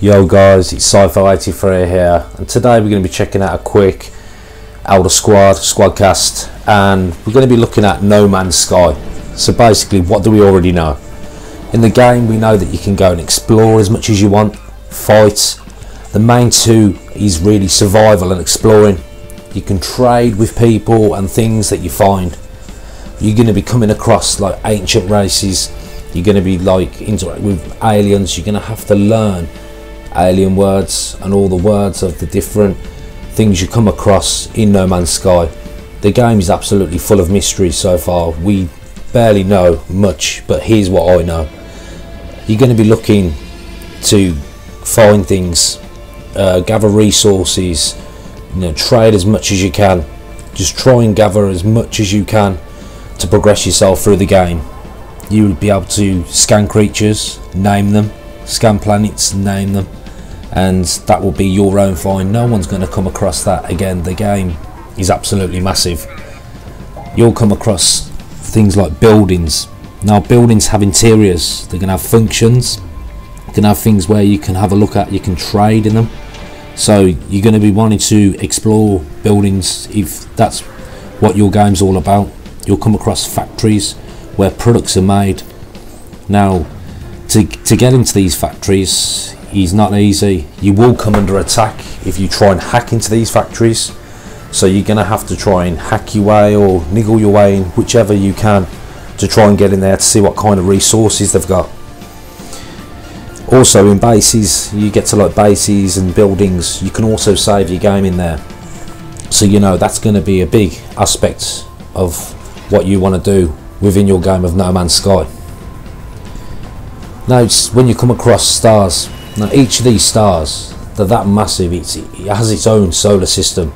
Yo guys, it's Cypher83 here and today we're going to be checking out a quick Elder Squad Squadcast and we're going to be looking at No Man's Sky. So basically what do we already know? In the game we know that you can go and explore as much as you want, fight. The main two is really survival and exploring. You can trade with people and things that you find. You're going to be coming across like ancient races. You're going to be like interact with aliens. You're going to have to learn alien words and all the words of the different things you come across in No Man's Sky. The game is absolutely full of mystery so far. We barely know much, but here's what I know. You're going to be looking to find things, uh, gather resources, you know, trade as much as you can. Just try and gather as much as you can to progress yourself through the game. You will be able to scan creatures, name them, scan planets, name them, and that will be your own find. No one's going to come across that again. The game is absolutely massive. You'll come across things like buildings. Now, buildings have interiors, they're going to have functions, you can have things where you can have a look at, you can trade in them. So, you're going to be wanting to explore buildings if that's what your game's all about. You'll come across factories where products are made. Now, to, to get into these factories, is not easy. You will come under attack if you try and hack into these factories. So you're going to have to try and hack your way or niggle your way in whichever you can to try and get in there to see what kind of resources they've got. Also in bases, you get to like bases and buildings, you can also save your game in there. So you know that's going to be a big aspect of what you want to do within your game of No Man's Sky. Now when you come across stars, now each of these stars, they're that massive, it's, it has its own solar system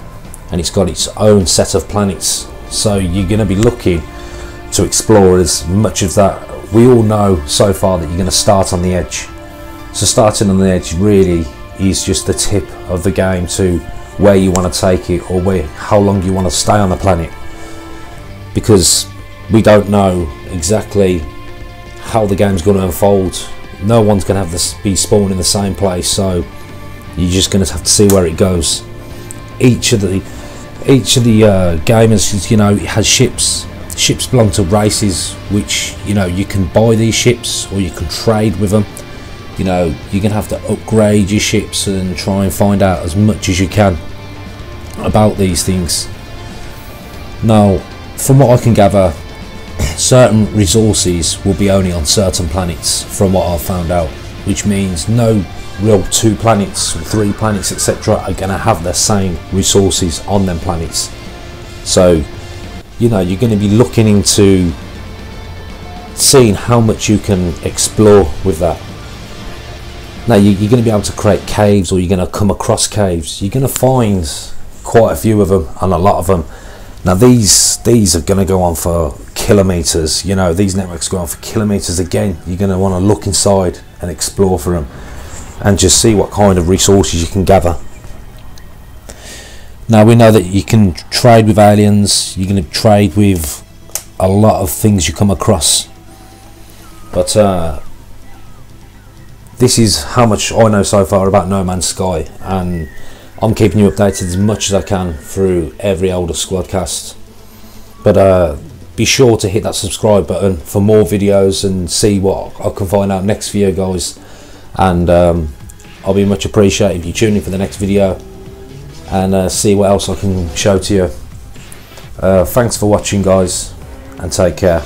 and it's got its own set of planets. So you're going to be looking to explore as much of that. We all know so far that you're going to start on the edge. So starting on the edge really is just the tip of the game to where you want to take it or where how long you want to stay on the planet. Because we don't know exactly how the game's going to unfold no one's going to have this be spawned in the same place so you're just going to have to see where it goes. Each of the each of the uh, gamers you know has ships ships belong to races which you know you can buy these ships or you can trade with them. You know you're going to have to upgrade your ships and try and find out as much as you can about these things. Now from what I can gather certain resources will be only on certain planets from what I've found out which means no real two planets three planets etc are going to have the same resources on them planets. So you know you're going to be looking into seeing how much you can explore with that. Now you're going to be able to create caves or you're going to come across caves. You're going to find quite a few of them and a lot of them now these these are going to go on for kilometers you know these networks go on for kilometers again. You're going to want to look inside and explore for them and just see what kind of resources you can gather. Now we know that you can trade with aliens you're going to trade with a lot of things you come across. But uh, this is how much I know so far about No Man's Sky and I'm keeping you updated as much as I can through every Elder Squadcast. But uh, be sure to hit that subscribe button for more videos and see what I can find out next for you guys. And um, I'll be much appreciated if you tune in for the next video and uh, see what else I can show to you. Uh, thanks for watching guys and take care